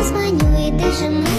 Позвоню и даже мы